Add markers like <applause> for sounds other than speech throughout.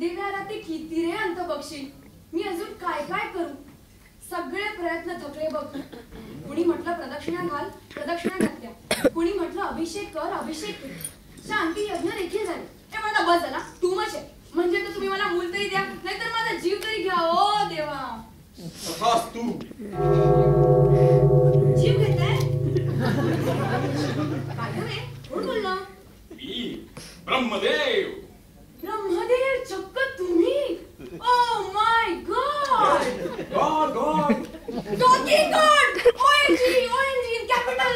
देवा ते किती रे अंत बक्षी मी अजून काय काय करू? सगळे प्रयत्न थकले बघ. कुणी म्हटलं प्रदक्षिणा घाल प्रदक्षिणा घातल्या कुणी म्हटलं अभिषेक कर अभिषेक कर. शांती यज्ञ देखील झाले. हे मला बस झाला. तू मच आहे. म्हणजे तर तुम्ही मला मूल तरी द्या. नाहीतर माझा जीव तरी घ्या. ओ देवा. तू जीव घेताय काय ग रे कोण बोललं मी ब्रह्मदेव ब्रह्मदेव चक्क तुम्ही O my god god god talking god ONG ONG in capital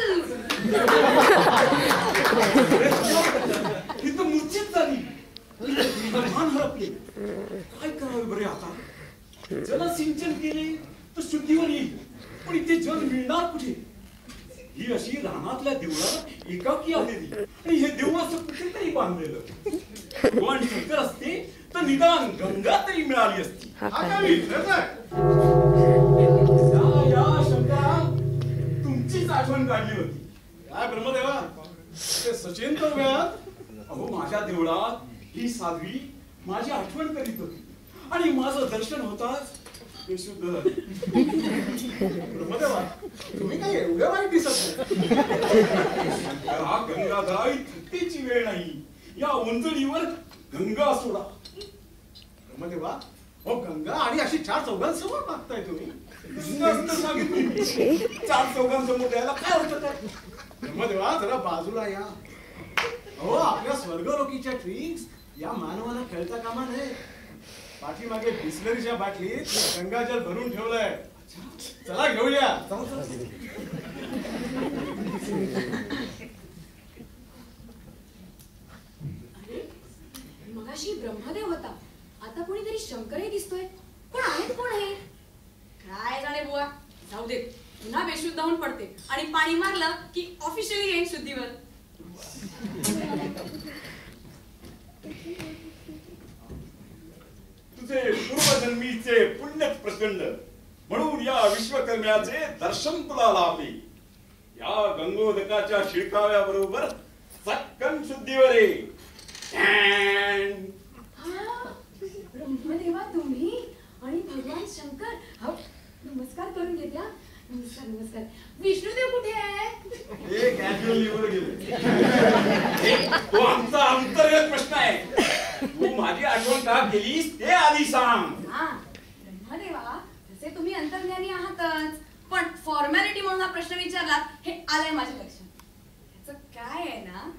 ही तर मूर्छित झाली भान हरपले काय करावे बरे आता जलसिंचन केले तर शुद्धीवर येईल पण इथे जल मिळणार कुठे ही अशी रानातल्या देवळाला एकाकी आलेली आणि हे देऊळ असं कुठेतरी बांधलेलं. भगवान शंकर असते तर निदान गंगा तरी मिळाली असती. या शंकरा तुमचीच आठवण काढली होती. काय ब्रह्मदेवा? ते सचिन तर वेळात? अहो माझ्या देवळात ही साध्वी माझी आठवण करीत होती. आणि माझं दर्शन होताच ते शुद्ध ब्रह्मदेवा तुम्ही काय एवढ्या वाईट दिसत हा शंकरा गंगाधरा थट्टेची वेळ नाही या उंजळीवर गंगा सोडा ब्रह्मदेवा हो गंगा आणि अशी चार चौघांसमोर मागताय तुम्ही चार चौघांसमोर द्यायला काय होत ब्रह्मदेवा जरा बाजूला या हो आपल्या स्वर्गलोकीच्या ट्रिक्स या मानवाला खेळता कामा नये पाठीमागे बिस्लरीच्या बाटलीत गंगाजल भरून ठेवलंय. चला घेऊया. मगाशी ब्रह्मदेव होता. आता कोणीतरी शंकरही दिसतोय. पण आहेत कोण हे? काय जाणे बुवा? जाऊ दे. पुन्हा बेशुद्ध होऊन पडते. आणि पाणी मारलं की ऑफिशियली येईन शुद्धीवर. तुझे पूर्वजन्मीचे पुण्यच प्रचंड. म्हणून या विश्वकर्म्याचे दर्शन तुला लाभले या गंगोदकाच्या शिळकाव्याबरोबर चक्कन शुद्धीवर. ये टॅन. हा, ब्रह्मदेवा तुम्ही आणि भगवान शंकर नमस्कार करून घेत्या नमस्कार नमस्कार. विष्णुदेव कुठे आहे आमचा अंतर्गत प्रश्न आहे तू माझी आठवण का केलीस ते आधी सांग हा ब्रह्मदेवा तसे तुम्ही अंतर्ज्ञानी आहातच. पण फॉर्मॅलिटी म्हणून हा प्रश्न विचारलात हे आलंय माझ्या लक्षात. त्याचं काय आहे ना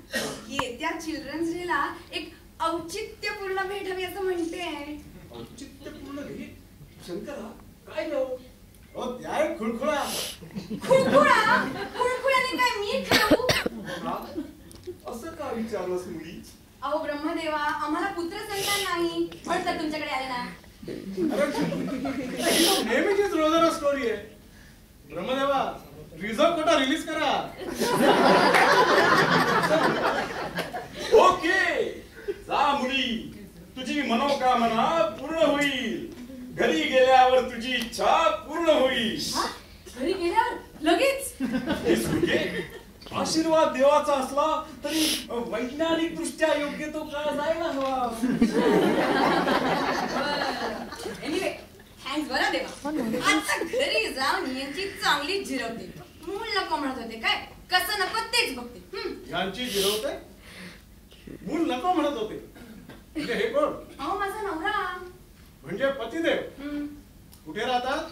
येत्या चिल्ड्रन्स डेला एक औचित्यपूर्ण भेट हवी असं म्हणते. औचित्यपूर्ण भेट? शंकरा काय जाऊ हो त्या खुळखुळा. खुळखुळा? खुळखुळ्याने काय मी खाऊ? असं का विचारलंस मुली अहो ब्रह्मदेवा आम्हाला पुत्र संतान नाही. म्हणून तर तुमच्याकडे आले ना? नेहमीचीच रोजाना स्टोरी आहे. ब्रह्मदेवा रिझर्व कोटा रिलीज करा. ओके जा मुली तुझी मनोकामना पूर्ण होईल. घरी गेल्यावर तुझी इच्छा पूर्ण होईल? घरी गेल्यावर? लगेच? आशीर्वाद देवाचा असला तरी वैज्ञानिक दृष्ट्या योग्य तो काळ जायला हवा. एनिवे थँक्स बरं देवा. आता घरी जाऊन यांची चांगली जिरवते मूल नको म्हणत होते काय? कसं नको तेच बघते. यांची जिरवते मूल नको म्हणत होते. म्हणजे हे कोण? अहो माझा नवरा. म्हणजे पतिदेव. हम्म. कुठे राहतात?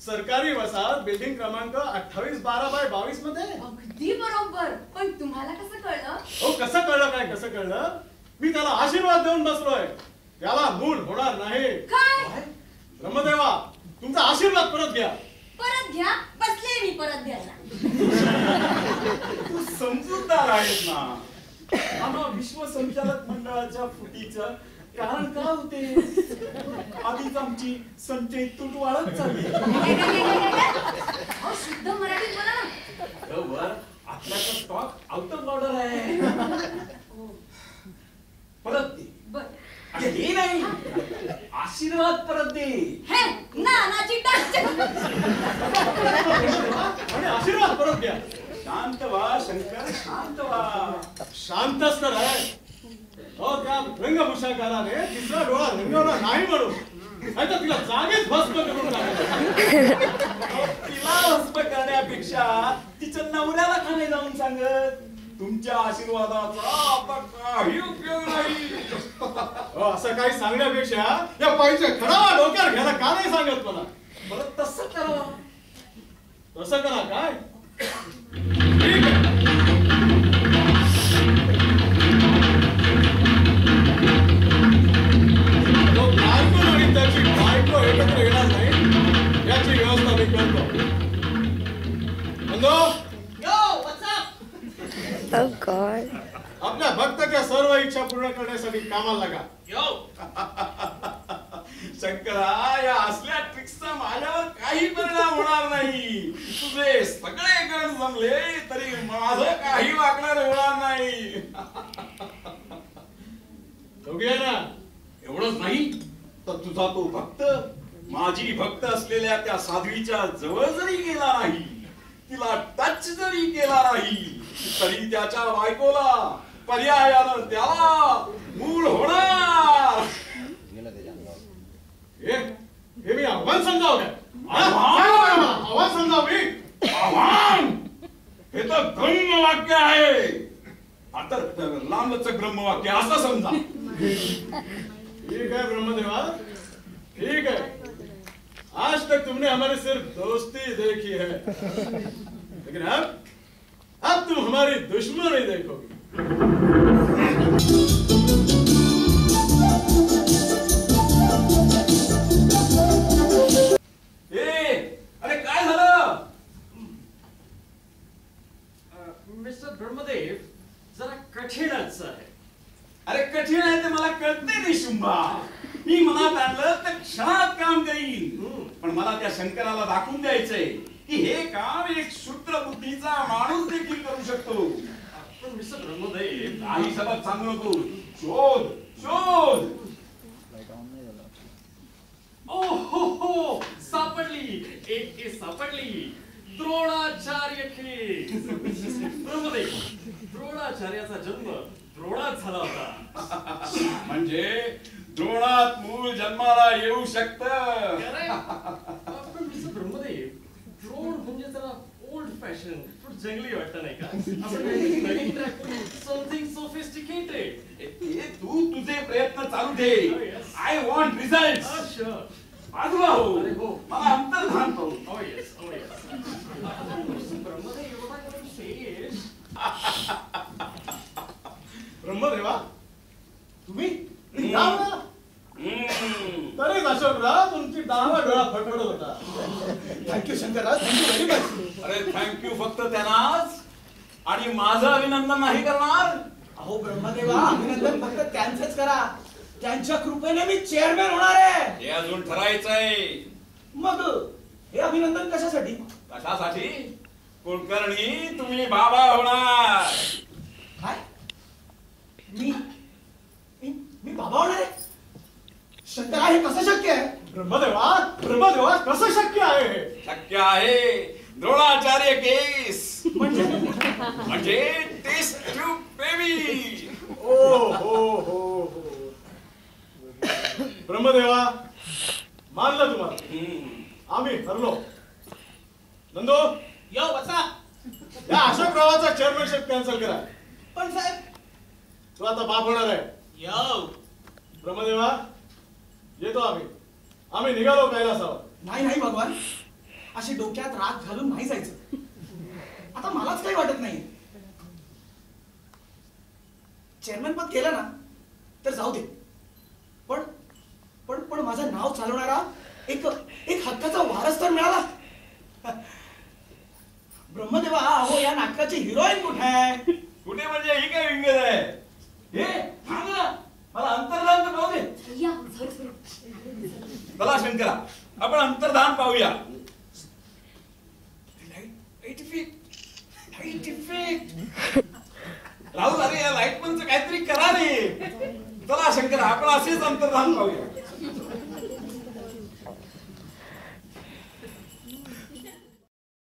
सरकारी वसाहत बिल्डिंग क्रमांक अठ्ठावीस बारा बाय बावीसमध्ये अगदी बरोबर पण तुम्हाला कसं कळलं हो कसं कसं कळलं? मी त्याला आशीर्वाद देऊन बसलोय. त्याला मूल होणार नाही. काय? ब्रह्मदेवा तुमचा आशीर्वाद परत घ्या. परत घ्या. बसले मी परत घ्यायला. तू समजूतदार आहेस ना. आम्हा विश्व संचालक मंडळाच्या फुटीचं कारण का होते? आधीच आमची संचय तूट वाढत चालली शुद्ध मराठीत बोला ना. बरोबर. आपल्याचा स्टॉक आउट ऑफ ऑर्डर आहे. परत दे. बर. अरे हे नाही. आशीर्वाद परत दे. हे नानाची आशीर्वाद परत घ्या शांत व्हा शंकर शांत व्हा. शांतच तर आहे हो त्या रंग रंगभूषाकाराने तिचा डोळा रंगवला नाही म्हणून. नाही तर तिला जागेच भस्म करून टाकलं तिला भस्म करण्यापेक्षा तिच्या नवऱ्याला का नाही जाऊन सांगत तुमच्या आशीर्वादाचा आता काही उपयोग नाही. हो, असं काही सांगण्यापेक्षा या पाहिजे खडा डोक्यावर घ्यायला का नाही सांगत मला? बरं तसं करा. तसं करा काय? कामाला लागा. <laughs> शंकरा या असल्या ट्रिक्सचा माझ्यावर काही परिणाम होणार नाही. तुझे सगळे गण जमले तरी माझं काही वागणार होणार नाही. <laughs> ना एवढंच नाही तर तुझा तो भक्त माझी भक्त असलेल्या त्या साध्वीच्या जवळ जरी गेला नाही तिला टच जरी केला नाही तरी त्याच्या बायकोला हे हे हे ब्रह्म वाक्य आहे आता ठीक है ब्रह्मदेवा ठीक है आज तक तुमने हमारी सिर्फ़ दोस्ती देखी है लेकिन अब अब तुम हमारी दुश्मनी देखोगे काय झालं मिस्टर ब्रह्मदेव जरा कठीणच आहे. अरे कठीण आहे ते मला कळते रे शुंभा. मी मनात आणलं तर क्षणात काम करीन. पण मला त्या शंकराला दाखवून द्यायचंय की हे काम एक शूद्र बुद्धीचा माणूस देखील करू शकतो. पण मिस्टर ब्रह्मदेव काही सबक सांगू नको शोध शोध। ओ हो हो सापडली एक एक सापडली। द्रोणाचार्य केस ब्रह्मदेव द्रोणाचार्याचा जन्म द्रोणात झाला होता. म्हणजे द्रोणात मूळ जन्माला येऊ शकत. ब्रह्मदेव द्रोण म्हणजे जरा ओल्ड फॅशन जंगली वाटतं नाही का? आपण करू समथिंग सोफिस्टिकेटेड तू तुझे प्रयत्न चालू ठे yes. आय वॉन्ट रिझल्ट बाजूला हो. मला अंतर्धान to say is, ब्रह्मदेवा तुम्ही तरीच अशोकराव तुमची डावा डोळा फटफटत होता. Thank you Shankarrao thank you very much अरे थँक्यू फक्त त्यांनाच. आणि माझं अभिनंदन नाही करणार. अहो ब्रह्मदेवा अभिनंदन फक्त त्यांचंच करा. त्यांच्या कृपेने मी चेअरमॅन होणार आहे. हे अजून ठरायचंय. मग हे अभिनंदन कशासाठी? कशासाठी? कुलकर्णी तुम्ही बाबा होणार. काय? मी मी मी बाबा होणार आहे? शंकरा हे कसं शक्य आहे? ब्रह्मदेवा ब्रह्मदेवा कसं शक्य आहे? हे? शक्य आहे. द्रोणाचार्य केस. म्हणजे? म्हणजे टेस्ट ट्यूब बेबी ओ हो हो हो. ब्रह्मदेवा मानलं तुम्हाला? आम्ही ठरलो नंदू? यो बसा. या अशोकरावाचा चेअरमॅनशिप कॅन्सल करा. पण साहेब. तू आता बाप होणार आहे. यो. ब्रह्मदेवा येतो आम्ही. आम्ही निघालो कैलासावर. नाही नाही भगवान. अशी डोक्यात राग घालून नाही जायचं. आता मलाच काही वाटत नाही. चेअरमॅन पद केलं ना तर जाऊ दे. पण पण पण माझं नाव चालवणारा एक एक हक्काचा वारस तर मिळाला. ब्रह्मदेवा अहो या नाटकाची हिरोईन कुठे आहे? कुठे म्हणजे ही काय विंगत आहे? हे थांब ना. मला अंतर्धान तर पाहू दे. चला शंकरा आपण अंतर्धान पाहूया. राहू राहुल अरे या लाइट पण काहीतरी करा रे. चला शंकरा आपण असेच अंतर्धान पाहूया.